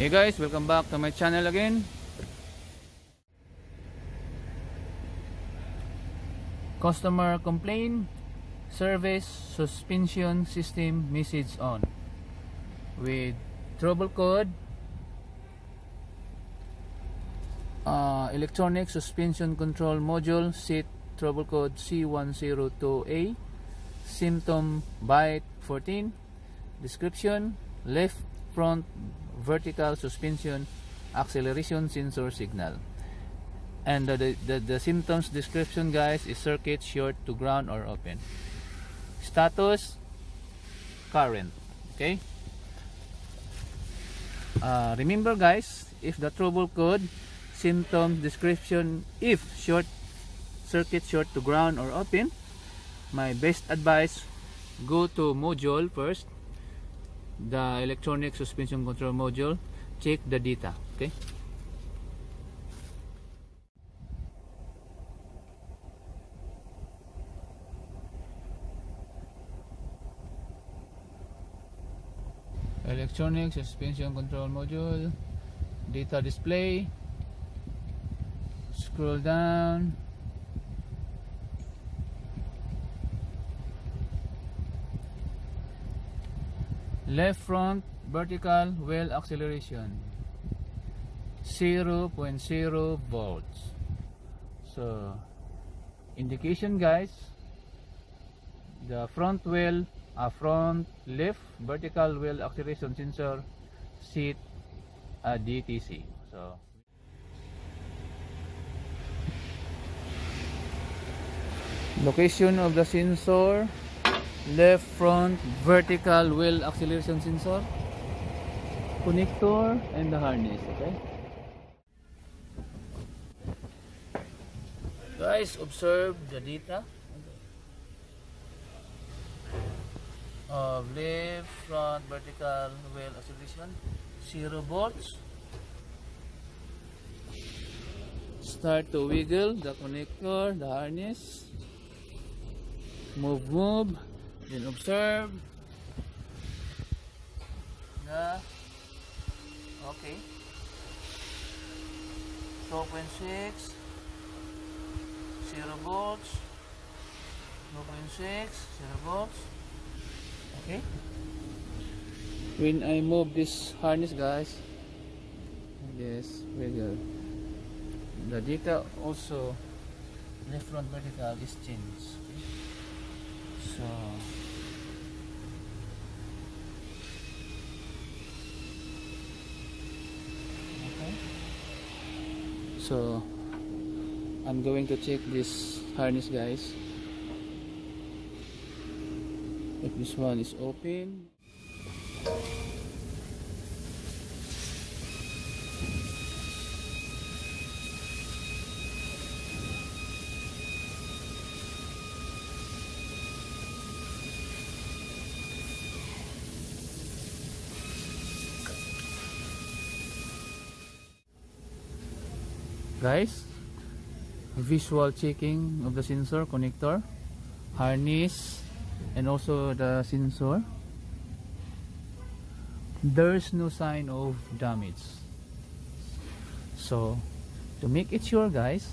Hey guys, welcome back to my channel again. Customer complaint, service suspension system message on with trouble code uh, electronic suspension control module seat trouble code C102E symptom byte 14 description left front vertical suspension acceleration sensor signal. And the, the, the symptoms description guys is circuit short to ground or open. Status current okay? Uh, remember guys if the trouble code symptom description if short circuit short to ground or open my best advice go to module first the electronic suspension control module. Check the data okay? Electronic suspension control module. Data display. Scroll down left front vertical wheel acceleration. 0.0 volts. So indication guys the front wheel a front left vertical wheel acceleration sensor seat a DTC so location of the sensor left front vertical wheel acceleration sensor connector and the harness okay? Guys observe the data. Of left front vertical wheel acceleration 0 volts. Start to wiggle the connector the harness. Move move then observe the okay. 2.6 0 volts. 2.6 0 volts. Okay. When I move this harness guys yes wiggle the data also left front vertical is changed. Okay? so okay so I'm going to check this harness guys. If this one is open guys visual checking of the sensor connector harness and also the sensor. There's no sign of damage. So to make it sure guys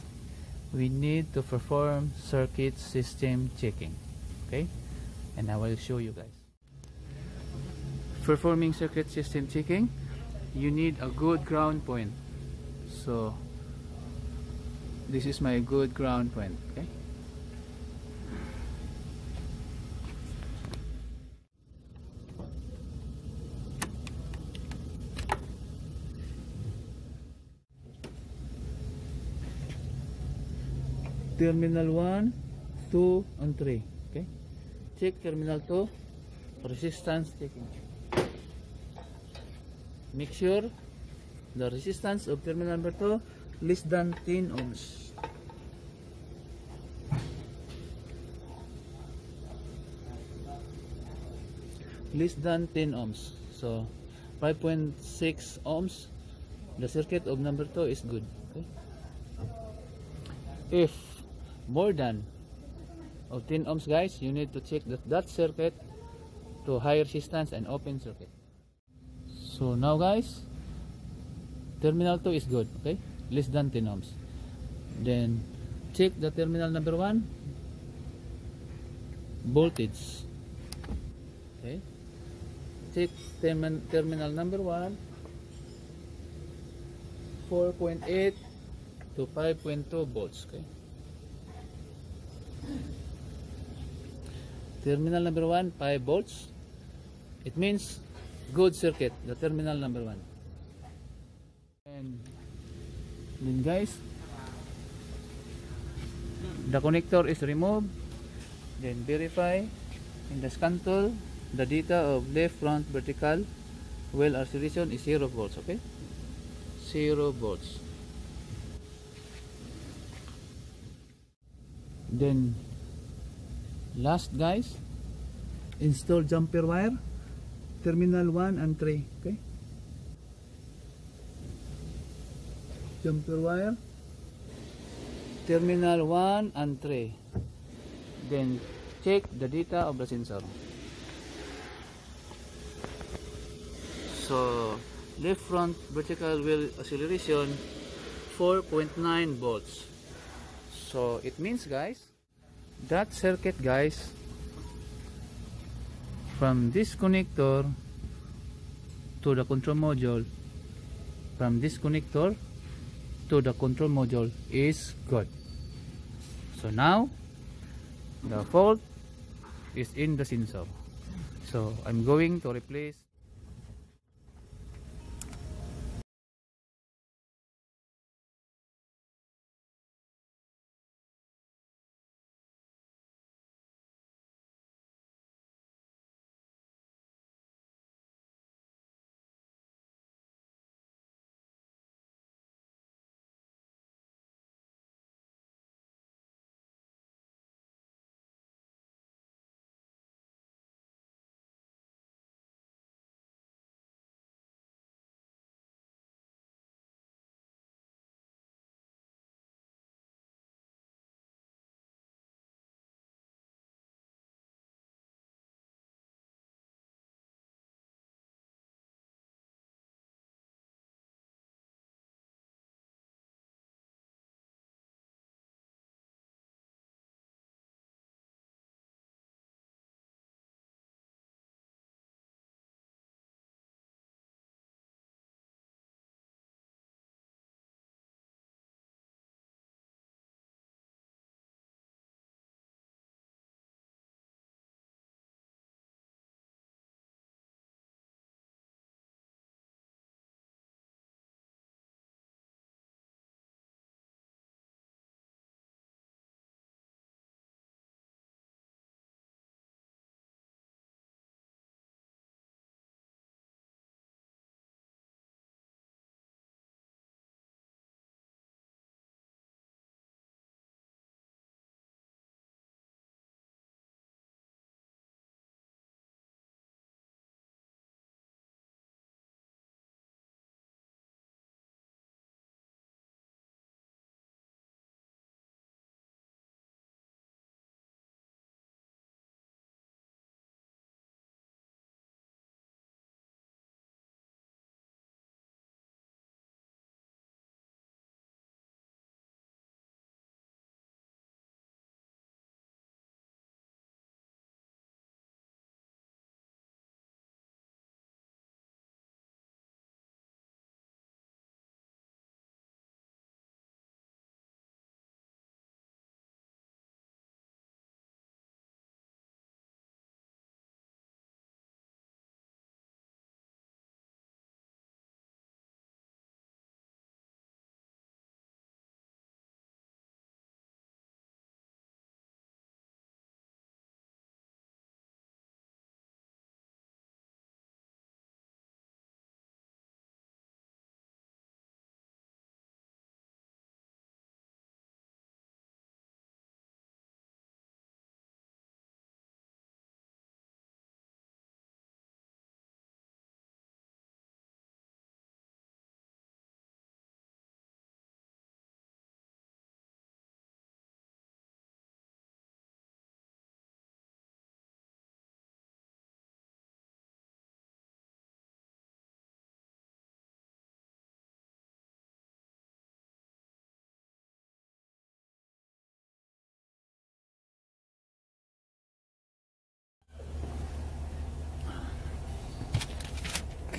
we need to perform circuit system checking okay? And I will show you guys. Performing circuit system checking you need a good ground point. So this is my good ground point okay? Terminal 1 2 and 3 okay? Check terminal 2 resistance checking. Make sure the resistance of terminal number 2 less than 10 ohms. Less than 10 ohms. So 5.6 ohms the circuit of number 2 is good. Okay. If more than of 10 ohms guys you need to check that that circuit to high resistance and open circuit. So now guys terminal 2 is good okay less than 10 ohms. Then check the terminal number 1 voltage. Okay. Check termin terminal number 1 4.8 to 5.2 volts okay? Terminal number 1 5 volts. It means good circuit the terminal number 1 and then guys. The connector is removed then verify. In the scan tool the data of left front vertical wheel acceleration is 0 volts okay? 0 volts. Then last guys install jumper wire terminal 1 and 3 okay jumper wire terminal 1 and 3 then check the data of the sensor. So left front vertical wheel acceleration 4.9 volts. So it means guys that circuit guys from this connector to the control module from this connector to the control module is good. So now the fault is in the sensor. So I'm going to replace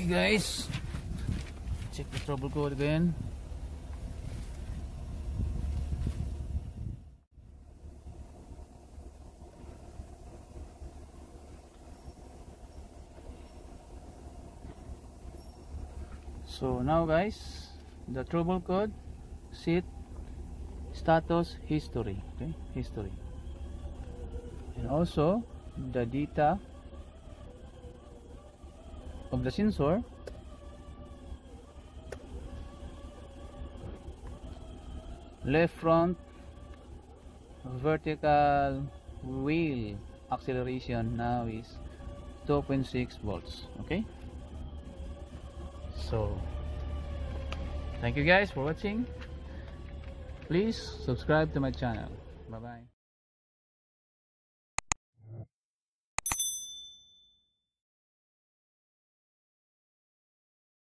guys. Check the trouble code again. So now guys the trouble code set status history okay history. And also the data of the sensor. Left front vertical wheel acceleration now is 2.6 volts okay? So thank you guys for watching. Please subscribe to my channel. Bye bye